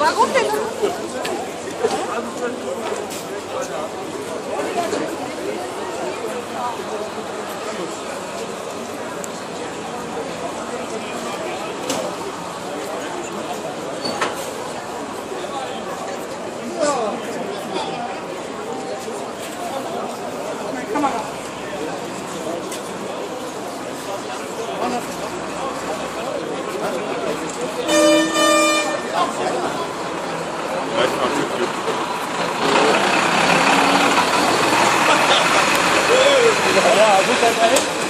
Vielleicht Là, vous